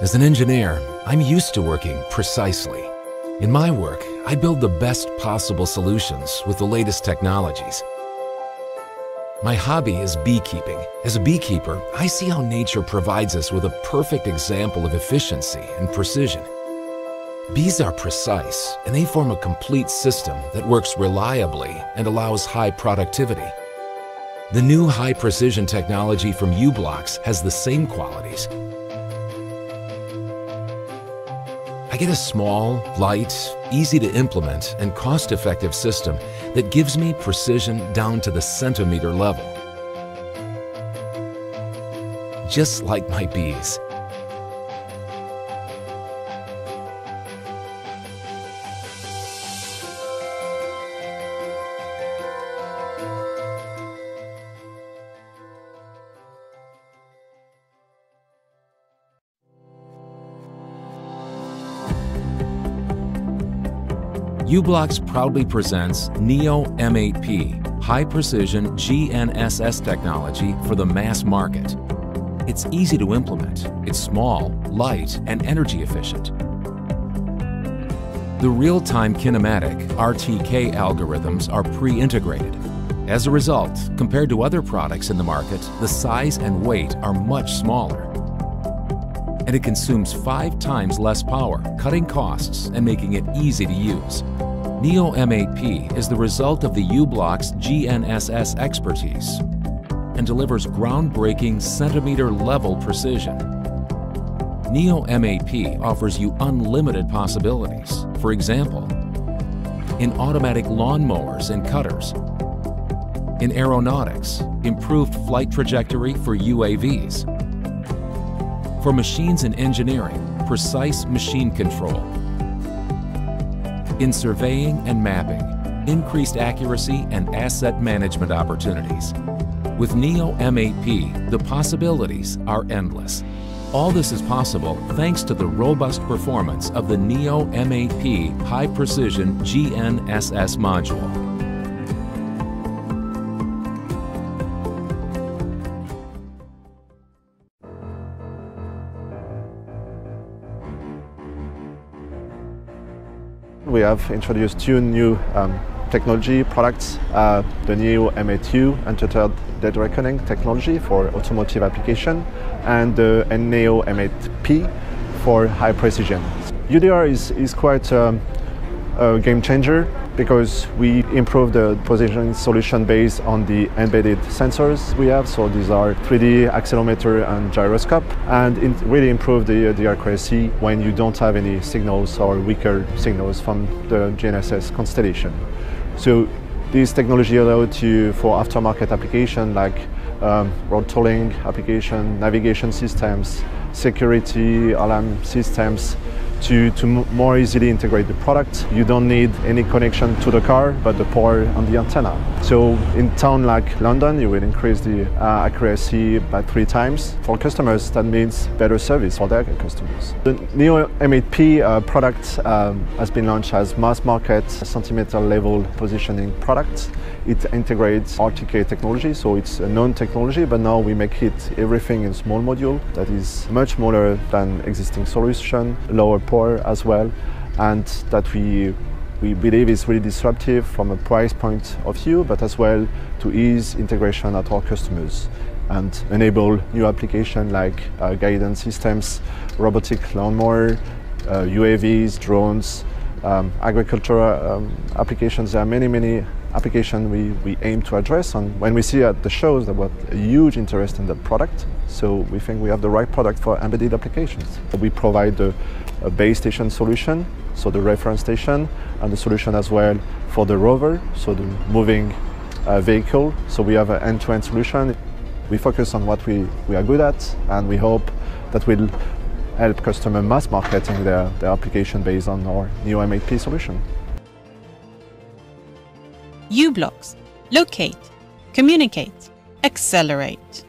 As an engineer, I'm used to working precisely. In my work, I build the best possible solutions with the latest technologies. My hobby is beekeeping. As a beekeeper, I see how nature provides us with a perfect example of efficiency and precision. Bees are precise, and they form a complete system that works reliably and allows high productivity. The new high-precision technology from u-blox has the same qualities. I get a small, light, easy to implement, and cost-effective system that gives me precision down to the centimeter level. Just like my bees. U-blox proudly presents Neo M8P, high precision GNSS technology for the mass market. It's easy to implement, it's small, light, and energy efficient. The real-time kinematic RTK algorithms are pre-integrated. As a result, compared to other products in the market, the size and weight are much smaller. And it consumes five times less power, cutting costs and making it easy to use. Neo M8P is the result of the u-blox GNSS expertise and delivers groundbreaking centimeter level precision. Neo M8P offers you unlimited possibilities. For example, in automatic lawn mowers and cutters, in aeronautics, improved flight trajectory for UAVs, for machines and engineering, precise machine control, in surveying and mapping, increased accuracy and asset management opportunities. With NEO M8P, the possibilities are endless. All this is possible thanks to the robust performance of the NEO M8P High Precision GNSS module. We have introduced two new um, technology products, uh, the NEO M8U untethered dead reckoning technology for automotive application and the NEO M8P for high precision. UDR is, is quite um, a game changer because we improve the positioning solution based on the embedded sensors we have. So these are 3D accelerometer and gyroscope and it really improve the, the accuracy when you don't have any signals or weaker signals from the GNSS constellation. So this technology allow you for aftermarket application like um, road tolling application, navigation systems, security alarm systems, to, to more easily integrate the product. You don't need any connection to the car, but the power on the antenna. So in town like London, you will increase the uh, accuracy by three times. For customers, that means better service for their customers. The Neo M8P uh, product um, has been launched as mass market centimeter level positioning product. It integrates RTK technology, so it's a known technology, but now we make it everything in small module that is much smaller than existing solution, lower power as well, and that we we believe is really disruptive from a price point of view, but as well to ease integration at our customers and enable new applications like uh, guidance systems, robotic lawnmower, uh, UAVs, drones, um, agricultural um, applications. There are many, many applications we, we aim to address. And when we see at the shows, there was a huge interest in the product. So we think we have the right product for embedded applications. We provide a, a base station solution, so the reference station, and the solution as well for the rover, so the moving uh, vehicle. So we have an end-to-end -end solution. We focus on what we, we are good at, and we hope that will help customer mass marketing their, their application based on our NEO M8P solution. U-blox, locate, communicate, accelerate.